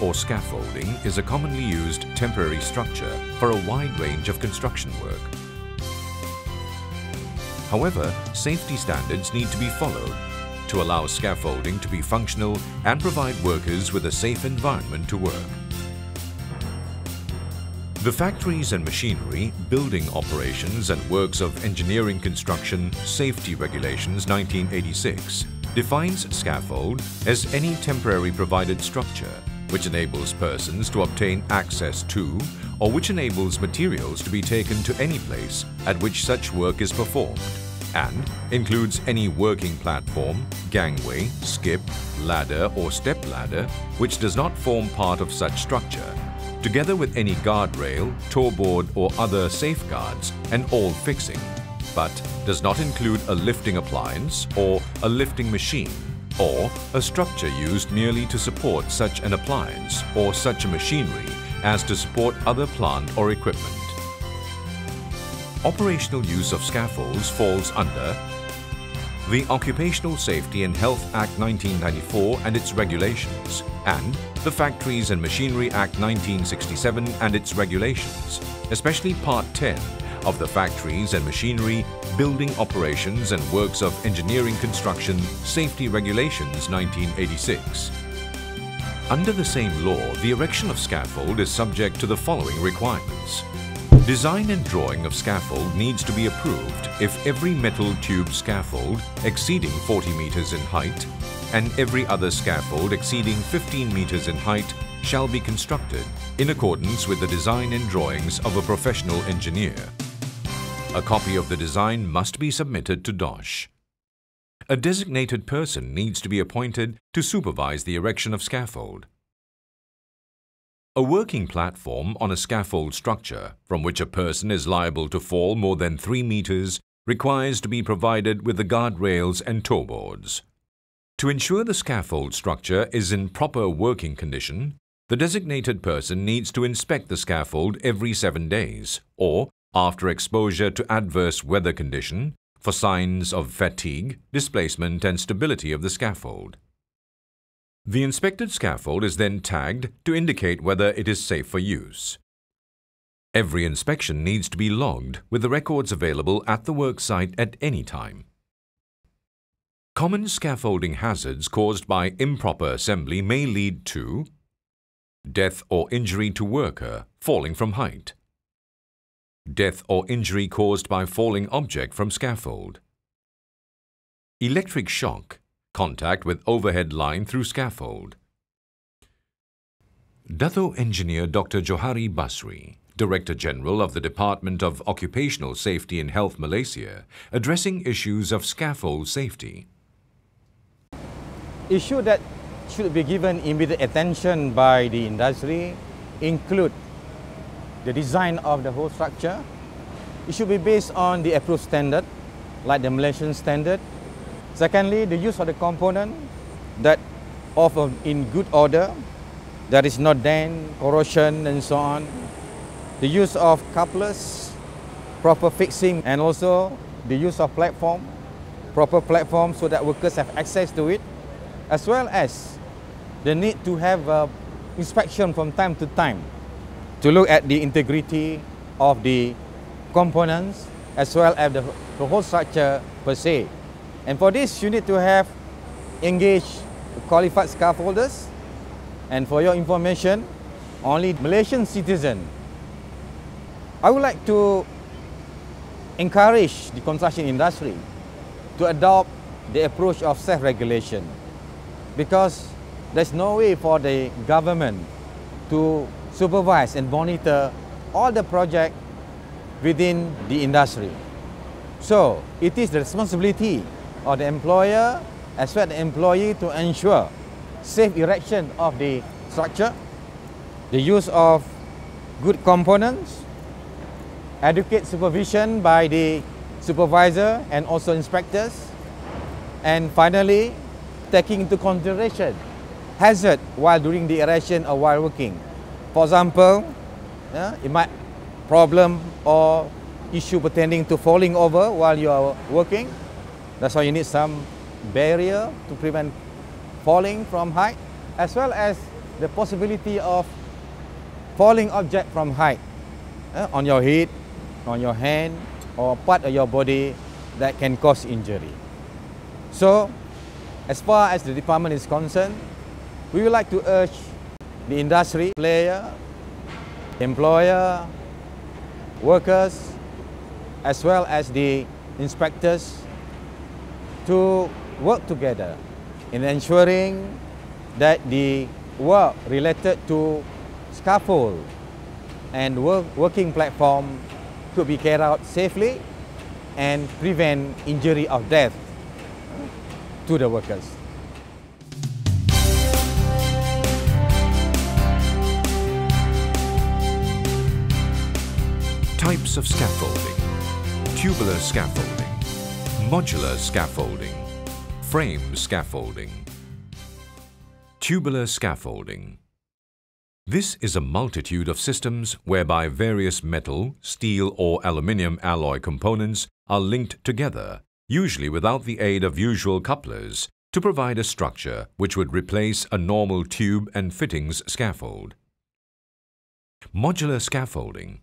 or scaffolding is a commonly used temporary structure for a wide range of construction work. However, safety standards need to be followed to allow scaffolding to be functional and provide workers with a safe environment to work. The Factories and Machinery, Building Operations and Works of Engineering Construction Safety Regulations 1986 defines scaffold as any temporary provided structure which enables persons to obtain access to or which enables materials to be taken to any place at which such work is performed and includes any working platform, gangway, skip, ladder or step ladder which does not form part of such structure. Together with any guardrail, toeboard or other safeguards and all fixing, but does not include a lifting appliance or a lifting machine or a structure used merely to support such an appliance or such a machinery as to support other plant or equipment. Operational use of scaffolds falls under the Occupational Safety and Health Act 1994 and its regulations, and the Factories and Machinery Act 1967 and its regulations, especially Part 10 of the Factories and Machinery, Building Operations and Works of Engineering Construction Safety Regulations 1986. Under the same law, the erection of scaffold is subject to the following requirements. Design and drawing of scaffold needs to be approved if every metal tube scaffold exceeding 40 meters in height and every other scaffold exceeding 15 meters in height shall be constructed in accordance with the design and drawings of a professional engineer. A copy of the design must be submitted to DOSH. A designated person needs to be appointed to supervise the erection of scaffold. A working platform on a scaffold structure from which a person is liable to fall more than 3 meters requires to be provided with the guardrails and toe boards. To ensure the scaffold structure is in proper working condition, the designated person needs to inspect the scaffold every seven days or after exposure to adverse weather condition for signs of fatigue, displacement and stability of the scaffold. The inspected scaffold is then tagged to indicate whether it is safe for use. Every inspection needs to be logged with the records available at the worksite at any time. Common scaffolding hazards caused by improper assembly may lead to death or injury to worker falling from height, death or injury caused by falling object from scaffold, electric shock, contact with overhead line through scaffold. Dato Engineer Dr. Johari Basri, Director General of the Department of Occupational Safety and Health Malaysia, addressing issues of scaffold safety. Issues that should be given immediate attention by the industry include the design of the whole structure. It should be based on the approved standard, like the Malaysian standard, Secondly, the use of the component that of in good order, that is not dent, corrosion and so on. The use of couplers, proper fixing and also the use of platform, proper platform so that workers have access to it, as well as the need to have uh, inspection from time to time to look at the integrity of the components as well as the, the whole structure per se. And for this, you need to have engaged qualified scaffolders. And for your information, only Malaysian citizen. I would like to encourage the construction industry to adopt the approach of self-regulation because there's no way for the government to supervise and monitor all the project within the industry. So it is the responsibility of the employer as well as the employee to ensure safe erection of the structure, the use of good components, adequate supervision by the supervisor and also inspectors, and finally, taking into consideration hazard while doing the erection or while working. For example, yeah, it might problem or issue pertaining to falling over while you are working, that's why you need some barrier to prevent falling from height as well as the possibility of falling object from height on your head, on your hand, or part of your body that can cause injury. So, as far as the department is concerned, we would like to urge the industry player, employer, workers, as well as the inspectors to work together in ensuring that the work related to scaffold and work, working platform could be carried out safely and prevent injury of death to the workers. Types of scaffolding. Tubular scaffolding. Modular scaffolding. Frame scaffolding. Tubular scaffolding. This is a multitude of systems whereby various metal, steel or aluminium alloy components are linked together, usually without the aid of usual couplers, to provide a structure which would replace a normal tube and fittings scaffold. Modular scaffolding.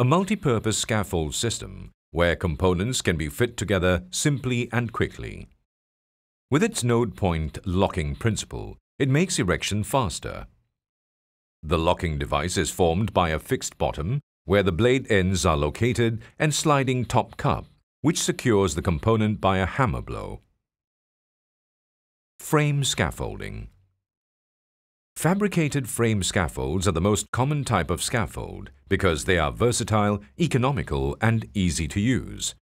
A multi-purpose scaffold system where components can be fit together simply and quickly. With its node point locking principle, it makes erection faster. The locking device is formed by a fixed bottom where the blade ends are located and sliding top cup, which secures the component by a hammer blow. Frame scaffolding. Fabricated frame scaffolds are the most common type of scaffold because they are versatile, economical and easy to use.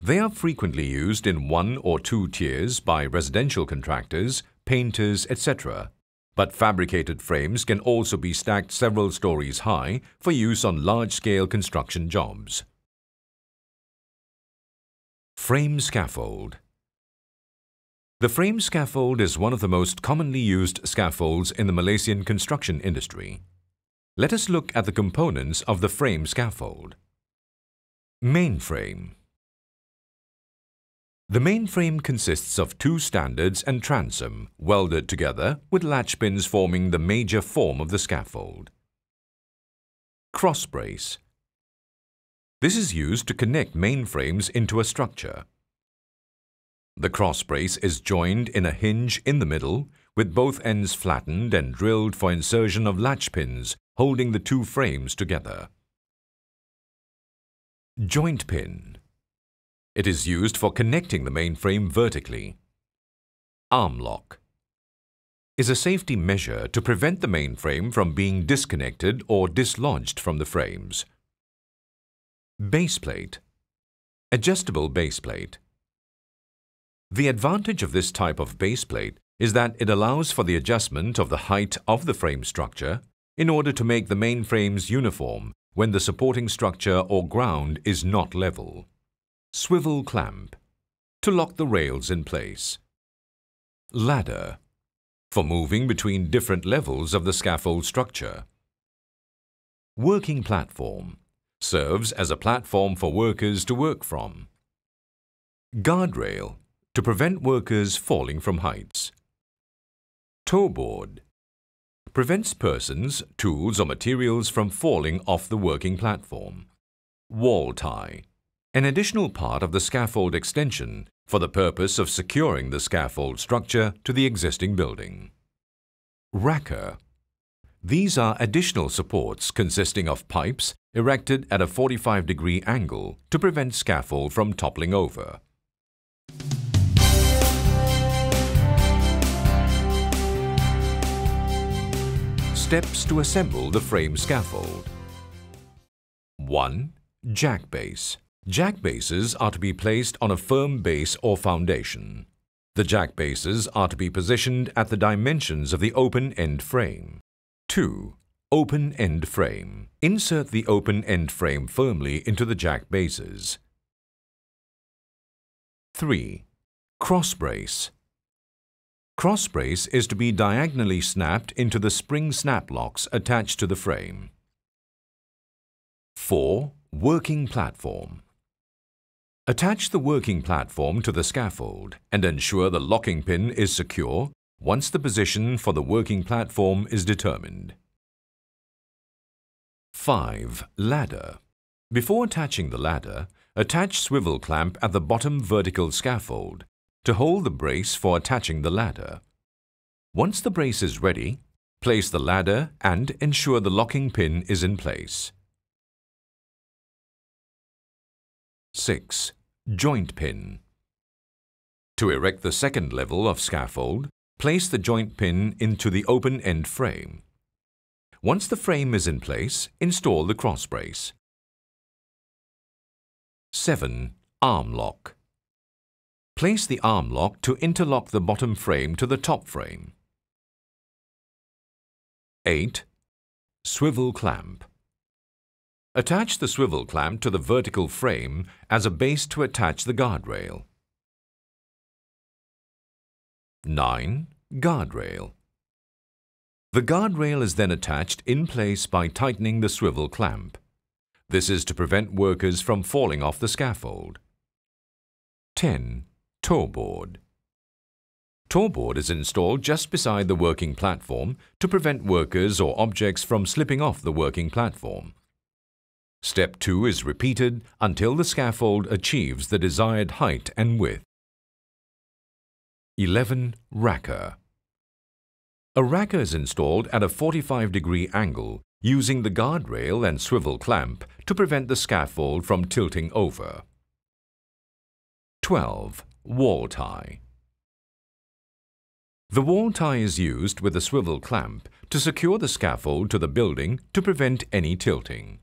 They are frequently used in one or two tiers by residential contractors, painters, etc but fabricated frames can also be stacked several stories high for use on large-scale construction jobs. Frame scaffold The frame scaffold is one of the most commonly used scaffolds in the Malaysian construction industry. Let us look at the components of the frame scaffold. Mainframe the mainframe consists of two standards and transom welded together with latch pins forming the major form of the scaffold. Cross brace. This is used to connect mainframes into a structure. The cross brace is joined in a hinge in the middle with both ends flattened and drilled for insertion of latch pins holding the two frames together. Joint pin it is used for connecting the mainframe vertically. Arm lock is a safety measure to prevent the mainframe from being disconnected or dislodged from the frames. Base plate Adjustable base plate The advantage of this type of base plate is that it allows for the adjustment of the height of the frame structure in order to make the main frames uniform when the supporting structure or ground is not level. Swivel clamp to lock the rails in place. Ladder for moving between different levels of the scaffold structure. Working platform serves as a platform for workers to work from. Guardrail to prevent workers falling from heights. Toe board prevents persons, tools or materials from falling off the working platform. Wall tie an additional part of the scaffold extension for the purpose of securing the scaffold structure to the existing building. Racker. These are additional supports consisting of pipes erected at a 45 degree angle to prevent scaffold from toppling over. Steps to assemble the frame scaffold. 1. Jack base. Jack bases are to be placed on a firm base or foundation. The jack bases are to be positioned at the dimensions of the open-end frame. 2. Open-end frame. Insert the open-end frame firmly into the jack bases. 3. Cross brace. Cross brace is to be diagonally snapped into the spring snap locks attached to the frame. 4. Working platform. Attach the working platform to the scaffold and ensure the locking pin is secure once the position for the working platform is determined. 5. Ladder. Before attaching the ladder, attach swivel clamp at the bottom vertical scaffold to hold the brace for attaching the ladder. Once the brace is ready, place the ladder and ensure the locking pin is in place. 6. Joint pin. To erect the second level of scaffold, place the joint pin into the open end frame. Once the frame is in place, install the cross brace. 7. Arm lock. Place the arm lock to interlock the bottom frame to the top frame. 8. Swivel clamp. Attach the swivel clamp to the vertical frame as a base to attach the guardrail. 9. Guardrail. The guardrail is then attached in place by tightening the swivel clamp. This is to prevent workers from falling off the scaffold. 10. Toe board. Toe board is installed just beside the working platform to prevent workers or objects from slipping off the working platform. Step 2 is repeated until the scaffold achieves the desired height and width. 11. Racker A racker is installed at a 45 degree angle using the guardrail and swivel clamp to prevent the scaffold from tilting over. 12. Wall tie. The wall tie is used with a swivel clamp to secure the scaffold to the building to prevent any tilting.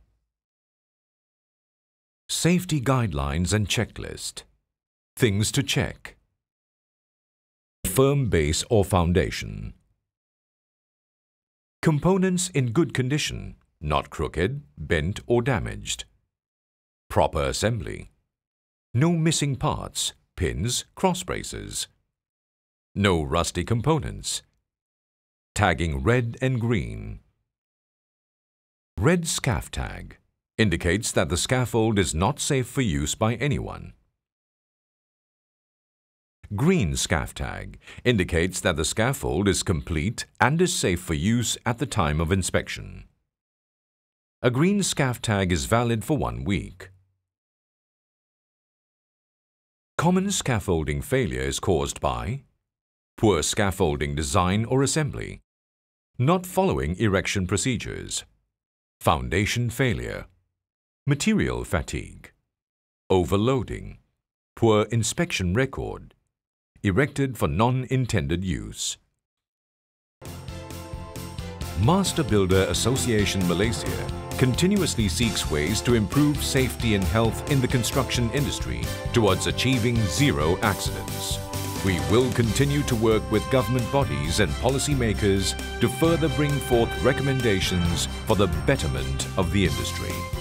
Safety Guidelines and Checklist. Things to check. Firm base or foundation. Components in good condition, not crooked, bent or damaged. Proper assembly. No missing parts, pins, cross braces. No rusty components. Tagging red and green. Red scaff tag indicates that the scaffold is not safe for use by anyone. Green scaff tag indicates that the scaffold is complete and is safe for use at the time of inspection. A green scaff tag is valid for one week. Common scaffolding failure is caused by poor scaffolding design or assembly, not following erection procedures, foundation failure, material fatigue, overloading, poor inspection record, erected for non-intended use. Master Builder Association Malaysia continuously seeks ways to improve safety and health in the construction industry towards achieving zero accidents. We will continue to work with government bodies and policymakers to further bring forth recommendations for the betterment of the industry.